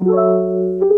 Música